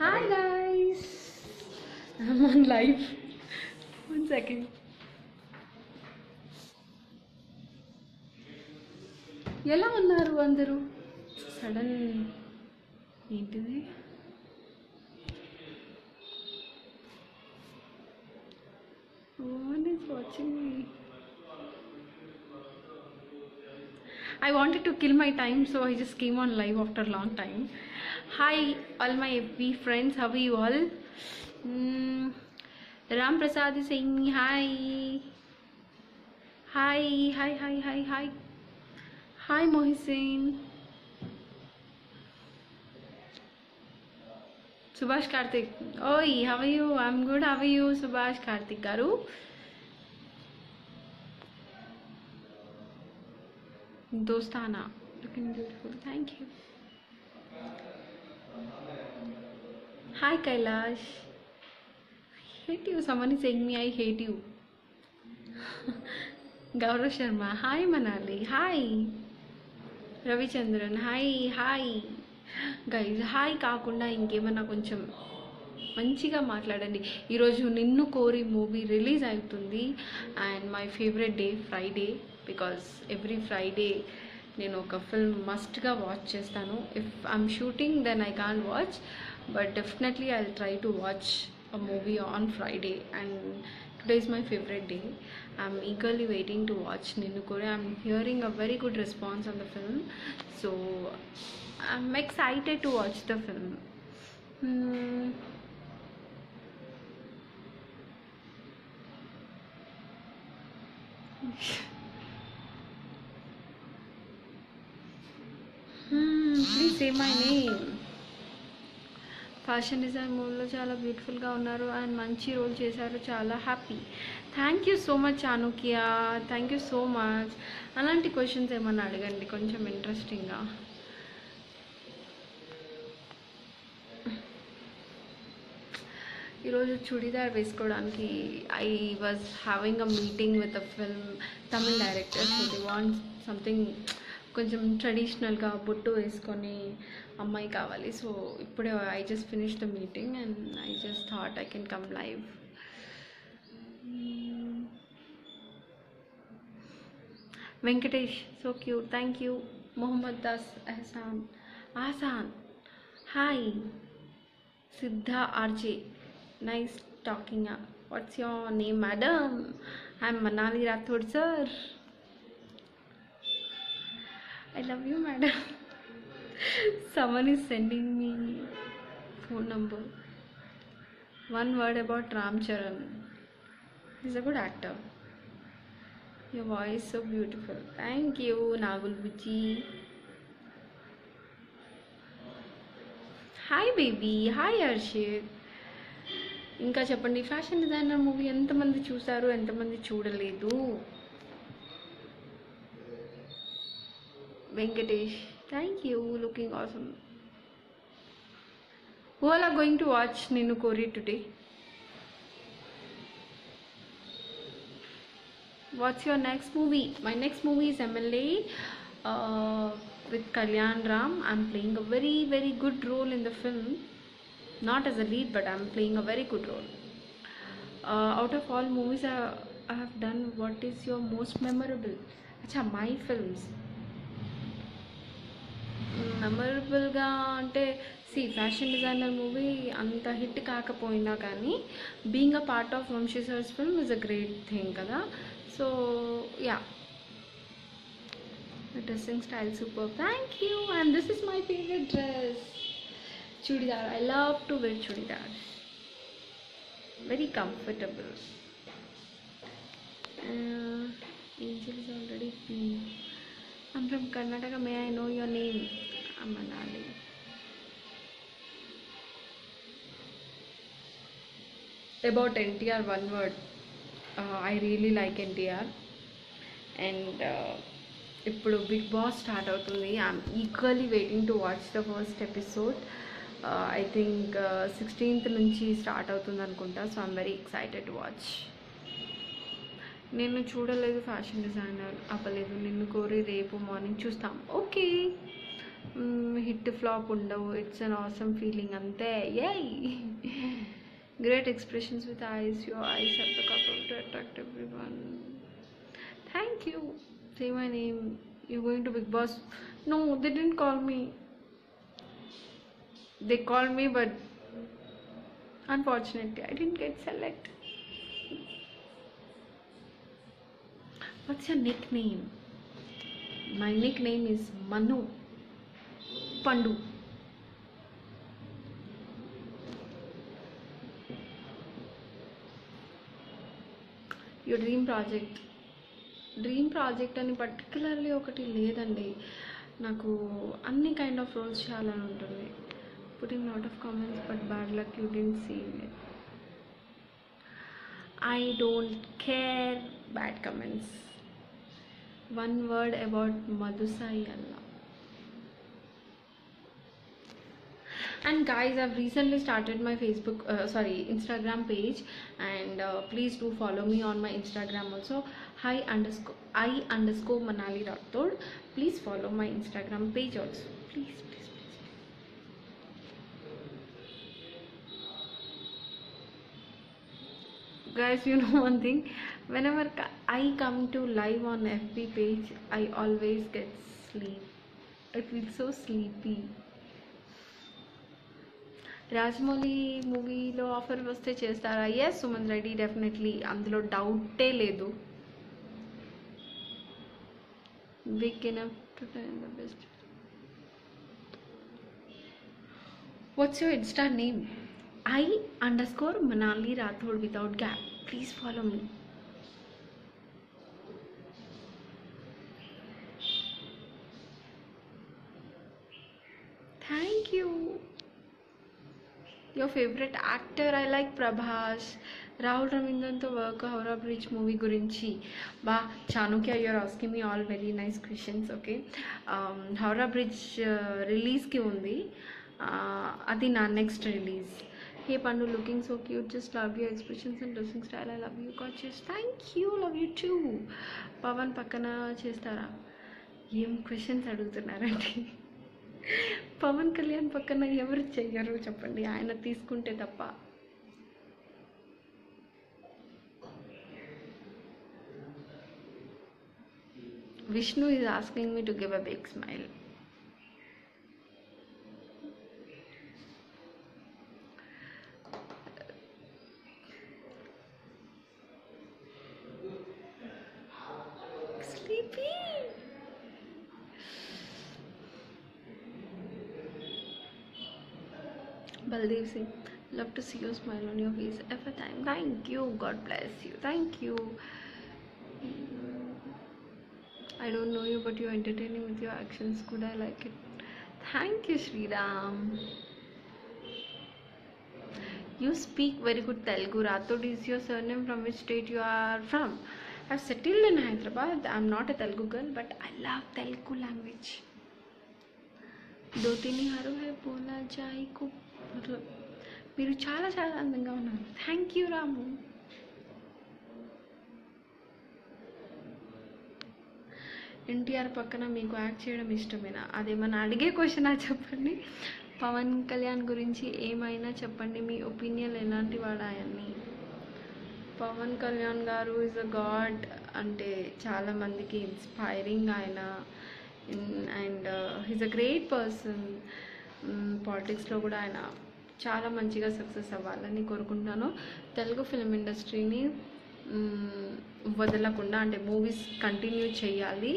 Hi guys. I'm on live. One second. ఎలా ఉన్నారు అందరూ సడన్ ఏంటిది One is I wanted to kill my time, so I just came on live after a long time. Hi, all my FB friends, how are you all? Mm, Ram Prasad is saying hi. Hi, hi, hi, hi, hi. Hi, Mohisin. Subhash Karthik. Oi, how are you? I'm good. How are you, Subhash Karthik Garu? Dostana looking beautiful thank you hi Kailash hate you Saman ఎంగ్ me I hate you Gaurav Sharma hi Manali hi Ravichandran hi hi guys hi కాకుండా ఇంకేమన్నా కొంచెం మంచిగా మాట్లాడండి. ఈరోజు Ninnu Kori movie release అవుతుంది. And my favourite day Friday because every Friday నేను ఒక film మస్ట్గా watch చేస్తాను if I'm shooting then I can watch but definitely I try to watch a movie on Friday and today is my favorite day i'm eagerly waiting to watch ninnu kore i'm hearing a very good response on the film so i'm excited to watch the film hmm. సీమాయిని fashion design మూవీలో చాలా బ్యూటిఫుల్గా ఉన్నారు and మంచి role చేశారు చాలా happy thank you so much అనుకియా thank you so much అలాంటి questions ఏమన్నా అడగండి కొంచెం ఇంట్రెస్టింగ్గా ఈరోజు చుడిదార్ వేసుకోవడానికి I was having a meeting with a film Tamil director so they want something కొంచెం ట్రెడిషనల్గా బొట్టు వేసుకొని అమ్మాయి కావాలి సో ఇప్పుడే I just finish the meeting and I just thought I can come live Venkatesh so cute thank you Mohammed Das Ehsan Asan hi Siddha RJ nice talking what's your name madam I'm Manali Rathod sir love you madam Saman is sending me phone number one word about Ram Charan is a good actor your voice so beautiful thank you Nagul Bujji hi baby hi Harshit ఇంకా చెప్పండి fashion designer movie ఎంతమంది చూసారు ఎంతమంది చూడలేదు Venkatesh. Thank you. Looking awesome. Who all are going to watch Ninu Kori today? What's your next movie? My next movie is MLA uh, with Kalyan Ram. I'm playing a very, very good role in the film. Not as a lead, but I'm playing a very good role. Uh, out of all movies I, I have done, what is your most memorable? Acha, my films. మెమరబుల్గా అంటే C fashion designer movie అంత hit కాకపోయినా కానీ being a part of Vamshi sir's film is a great thing కదా. So yeah dressing style super thank you and this is my favourite dress churidar I love to wear churidar very comfortable Angel is already I'm from Karnataka. May I know your name? I'm Manali. About NTR, one word. Uh, I really like NTR. And uh, ఇప్పుడు Bigg Boss start అవుతుంది I'm equally waiting to watch the first episode I think sixteenth నుంచి start అవుతుంది అనుకుంటా so I'm very excited watch నేను చూడలేదు fashion designer. అవ్వలేదు. నిన్ను కోరి రేపు మార్నింగ్ చూస్తాం. ఓకే. హిట్ ఫ్లాప్ ఉండవు. ఇట్స్ అన్ ఆసమ్ ఫీలింగ్ అంతే. A great expressions with eyes your eyes have the couple to attract everyone thank you say my name you going to Bigg Boss no they didn't call me they call me but unfortunately I didn't get select what's your nickname my nickname is Manu Pandu you dream project dream project అని particularly ఒకటి లేదండి. నాకు అన్ని kind of roles చేయాలని ఉంటుంది. Putting not of comments but bad luck you didn't see I don't care bad comments one word about madhusai allah and guys i've recently started my facebook uh, sorry instagram page. And uh, please do follow me on my instagram also. Hi underscore i underscore manali rathod. Please follow my instagram page also. Please guys you know one thing whenever ca- i come to live on fb page i always get sleep i feel so sleepy Rajamouli మూవీలో offer వస్తే చేస్తారా yes Suman Reddy definitely అందులో డౌటే లేదు big enough to time the best what's your Insta name I under score Manali Rathod without gap please follow me thank you your favourite actor I like Prabhas Rahul రవీంద్రన్తో work Howrah Bridge movie గురించి బా Chanakya you are asking me all very nice questions okay Howrah bridge రిలీజ్కి ఉంది Uh, అది నా next release A Pandu looking so cute just love you expressions and dressing style I love you catches thank you love you too Pawan పక్కన చేస్తారా ఏం questions అడుగుతున్నారండి పవన్ కళ్యాణ్ పక్కన ఎవరు చెయ్యరు చెప్పండి ఆయన తీసుకుంటే తప్ప Vishnu is asking me to give a big smile Baldev Singh love to see you smile on your face F a time thank you God bless you thank you I don't know you but you entertaining with your action good I like it thank you Shri Ram you speak very good Telugu Rathod is your surname from which state you are from I settled in Hyderabad I am not a Telugu girl but I love Telugu language दो तीन ही हारो है बोला जाए को మీరు చాలా చాలా అందంగా ఉన్నారు. థ్యాంక్ యూ రాము. ఎన్టీఆర్ పక్కన మీకు యాక్ట్ చేయడం ఇష్టమేనా? అదేమన్నా అడిగే క్వశ్చనా చెప్పండి. పవన్ కళ్యాణ్ గురించి ఏమైనా చెప్పండి. మీ ఒపీనియన్ ఎలాంటి వాడాయని Pawan Kalyan garu is a god అంటే చాలామందికి ఇన్స్పైరింగ్ ఆయన. And he's a great person పాలిటిక్స్లో కూడా ఆయన చాలా మంచిగా సక్సెస్ అవ్వాలని కోరుకుంటున్నాను. తెలుగు ఫిల్మ్ ఇండస్ట్రీని వదలకుండా అంటే మూవీస్ కంటిన్యూ చేయాలి.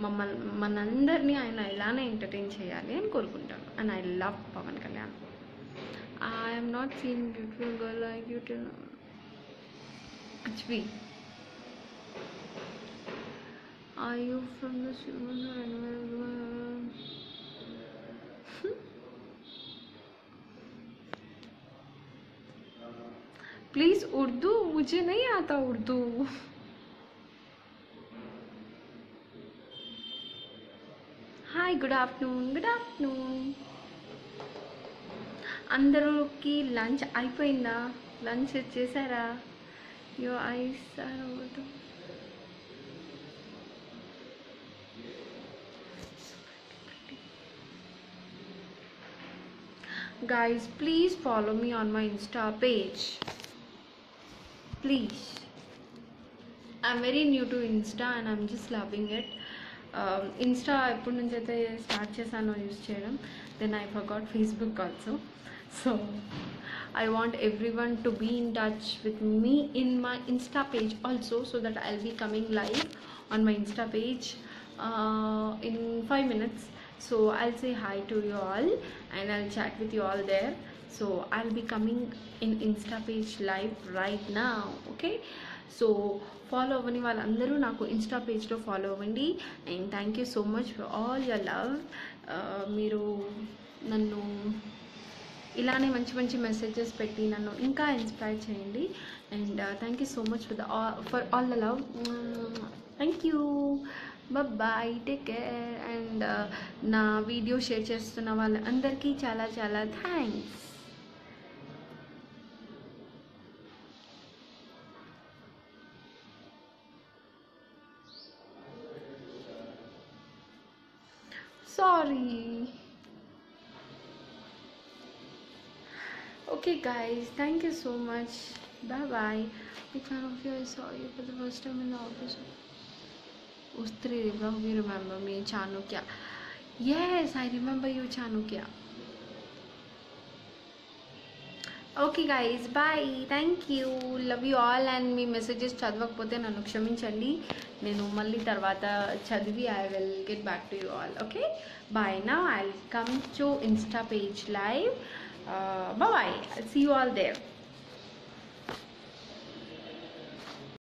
మమ్మల్ని మనందరినీ ఆయన ఎలానే ఎంటర్టైన్ చేయాలి అని కోరుకుంటాను. And I love Pawan Kalyan. I'm not seen beautiful girl I beautiful HP I you from the please Urdu मुझे नहीं आता Urdu hi good afternoon good afternoon అందరికి లంచ్ అయిపోయిందా లంచ్ చేశారా Your eyes are over the. guys please follow me on my insta page please i'm very new to insta and i'm just loving it insta ఎప్పటి నుంచి అయితే start చేశానో use చేయడం then I forgot Facebook also so I want everyone to be in touch with me in my insta page also so that I'll be coming live on my insta page in five minutes so I'll say hi to you all and I'll chat with you all there So I'll be coming in Insta page live right నా okay so follow అవ్వని వాళ్ళందరూ నాకు Insta పేజ్లో follow అవ్వండి. And thank you so much for all your love మీరు నన్ను ఇలానే మంచి మంచి మెసేజెస్ పెట్టి నన్ను ఇంకా ఇన్స్పైర్ చేయండి. And thank you so much for the for all the love thank you bye take care and నా వీడియో షేర్ చేస్తున్న వాళ్ళందరికీ చాలా చాలా thanks sorry okay guys thank you so much bye bye sorry for the remember me Chanu क्या? Yes I remember you Chanu क्या? okay guys bye thank you love you all and me messages చదవకపోతే నన్ను క్షమించండి నేను మళ్ళీ తర్వాత చదివి I will get back to you all okay bye నా I come to insta page live bye see you all there